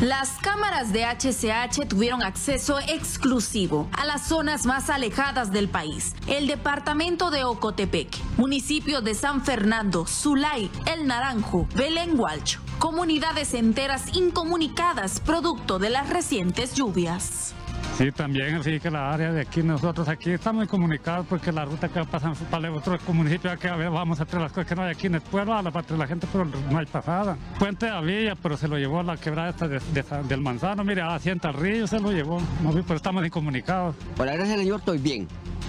Las cámaras de HCH tuvieron acceso exclusivo a las zonas más alejadas del país. El departamento de Ocotepec, municipio de San Fernando, Zulay, El Naranjo, Belén Hualcho. Comunidades enteras incomunicadas producto de las recientes lluvias. Sí, también, así que la área de aquí, nosotros aquí estamos comunicados porque la ruta que pasan para otro municipio, que vamos a hacer las cosas que no hay aquí en el pueblo, a la parte de la gente, pero no hay pasada. Puente había, pero se lo llevó a la quebrada esta del manzano, mire, asienta el río, se lo llevó, no, pero estamos incomunicados. Por la gracia del Señor estoy bien,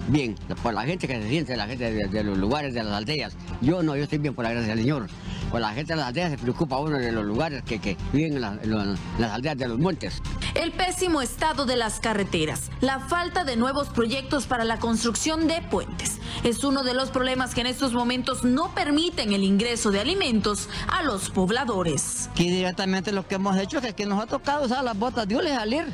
bien, por la gente que se siente, la gente de, los lugares, de las aldeas. Yo no, yo estoy bien por la gracia del Señor. Por la gente de las aldeas se preocupa uno de los lugares que, que viven en, en las aldeas de los montes. El pésimo estado de las carreteras, la falta de nuevos proyectos para la construcción de puentes, es uno de los problemas que en estos momentos no permiten el ingreso de alimentos a los pobladores. Aquí directamente lo que hemos hecho es que nos ha tocado usar las botas de hule salir.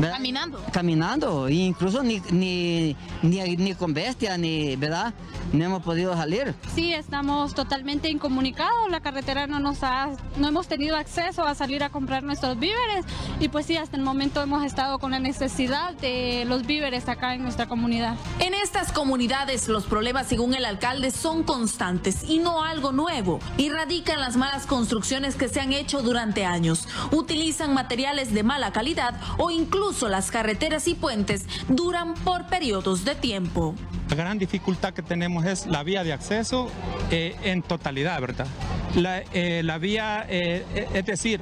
Caminando. Caminando, e incluso ni, ni, ni, ni, con bestia, ni, ¿verdad? No hemos podido salir. Sí, estamos totalmente incomunicados, la carretera no nos ha, no hemos tenido acceso a salir a comprar nuestros víveres y pues sí, hasta el momento hemos estado con la necesidad de los víveres acá en nuestra comunidad. En estas comunidades los problemas, según el alcalde, son constantes y no algo nuevo, y radican las malas construcciones que se han hecho durante años. Utilizan materiales de mala calidad o incluso las carreteras y puentes duran por periodos de tiempo. La gran dificultad que tenemos es la vía de acceso eh, en totalidad, ¿verdad? La, eh, vía, eh, es decir,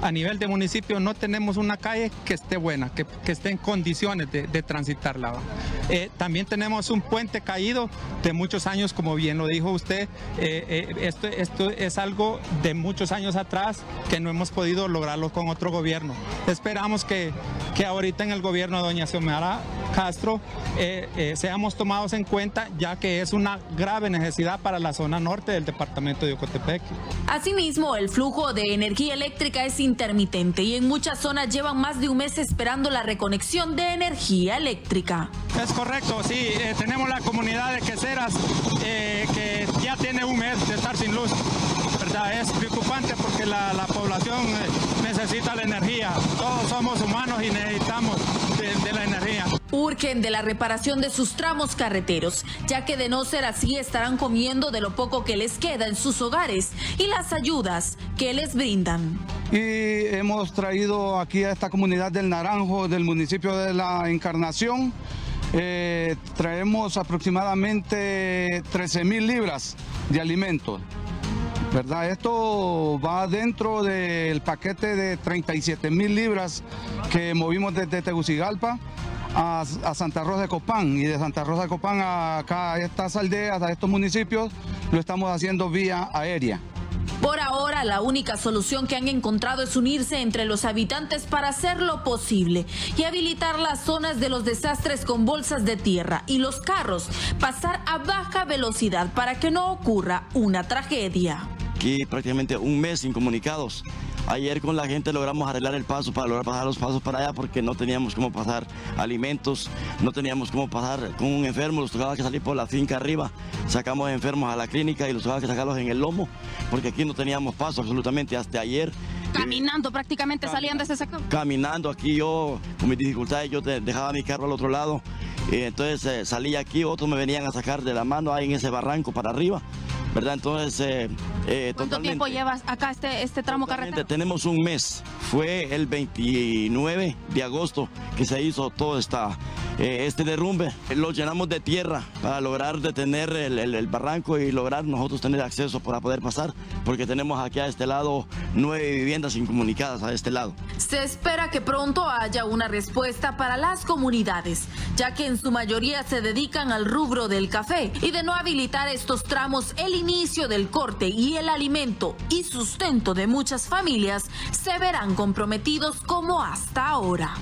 a nivel de municipio no tenemos una calle que esté buena, que, esté en condiciones de, de transitarla. también tenemos un puente caído de muchos años, como bien lo dijo usted. esto, esto es algo de muchos años atrás que no hemos podido lograrlo con otro gobierno. Esperamos que, que ahorita en el gobierno de doña Xiomara Castro seamos tomados en cuenta ya que es una grave necesidad para la zona norte del departamento de Ocotepec. Asimismo, el flujo de energía eléctrica es intermitente y en muchas zonas llevan más de un mes esperando la reconexión de energía eléctrica. Es correcto, sí, eh, tenemos la comunidad de Queseras eh, que ya tiene un mes de estar sin luz. Es preocupante porque la, población eh, necesita la energía. Todos somos humanos y necesitamos de la energía urgen de la reparación de sus tramos carreteros, ya que de no ser así estarán comiendo de lo poco que les queda en sus hogares y las ayudas que les brindan. Y hemos traído aquí a esta comunidad del Naranjo, del municipio de la Encarnación, eh, traemos aproximadamente 13 mil libras de alimentos. ¿Verdad? Esto va dentro del paquete de 37 mil libras que movimos desde Tegucigalpa a, Santa Rosa de Copán y de Santa Rosa de Copán a acá a estas aldeas, a estos municipios, lo estamos haciendo vía aérea. Por ahora, la única solución que han encontrado es unirse entre los habitantes para hacerlo posible y habilitar las zonas de los desastres con bolsas de tierra y los carros pasar a baja velocidad para que no ocurra una tragedia. Aquí prácticamente un mes incomunicados. Ayer con la gente logramos arreglar el paso para lograr pasar los pasos para allá porque no teníamos cómo pasar alimentos, no teníamos cómo pasar con un enfermo, los tocaba que salir por la finca arriba, sacamos enfermos a la clínica y los tocaba que sacarlos en el lomo porque aquí no teníamos paso absolutamente hasta ayer. Caminando prácticamente salían de ese sector. Caminando aquí yo, con mis dificultades, yo dejaba mi carro al otro lado, y entonces eh, salía aquí, otros me venían a sacar de la mano ahí en ese barranco para arriba. ¿Verdad? Entonces, eh, eh, ¿Cuánto tiempo llevas acá este, este tramo carretero? Tenemos un mes, fue el 29 de agosto que se hizo todo esta, eh, este derrumbe. Lo llenamos de tierra para lograr detener el, el, barranco y lograr nosotros tener acceso para poder pasar, porque tenemos aquí a este lado nueve viviendas incomunicadas a este lado. Se espera que pronto haya una respuesta para las comunidades, ya que en su mayoría se dedican al rubro del café y de no habilitar estos tramos el inicio del corte y el alimento y sustento de muchas familias se verán comprometidos como hasta ahora.